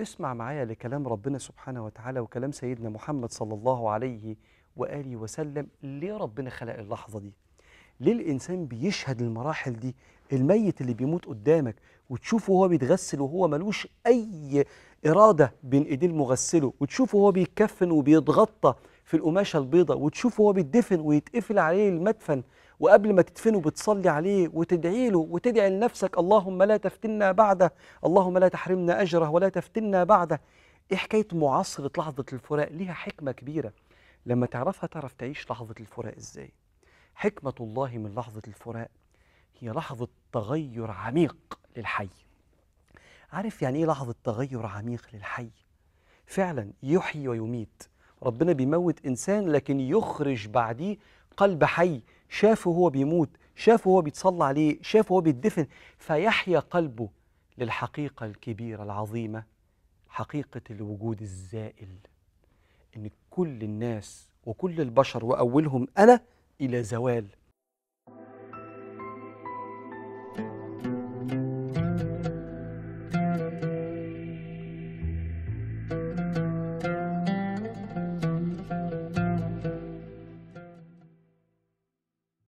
اسمع معايا لكلام ربنا سبحانه وتعالى وكلام سيدنا محمد صلى الله عليه وآله وسلم. ليه ربنا خلق اللحظة دي؟ ليه الإنسان بيشهد المراحل دي؟ الميت اللي بيموت قدامك وتشوفه وهو بيتغسل وهو ملوش أي إرادة بين إيديه المغسلة وتشوفه وهو بيتكفن وبيتغطى في القماشة البيضاء وتشوفه وهو بيتدفن ويتقفل عليه المدفن وقبل ما تدفنه بتصلي عليه وتدعي له وتدعي لنفسك اللهم لا تفتنا بعده اللهم لا تحرمنا أجره ولا تفتنا بعده. إيه حكاية معاصرة لحظة الفراق؟ ليها حكمة كبيرة. لما تعرفها تعرف تعيش لحظة الفراق إزاي. حكمة الله من لحظة الفراق هي لحظة تغير عميق للحي. عارف يعني إيه لحظة تغير عميق للحي؟ فعلا يحيي ويميت. ربنا بيموت إنسان لكن يخرج بعديه قلب حي شافه هو بيموت شافه هو بيتصلى عليه شافه هو بيتدفن فيحيا قلبه للحقيقة الكبيرة العظيمة حقيقة الوجود الزائل. إن كل الناس وكل البشر وأولهم أنا إلى زوال.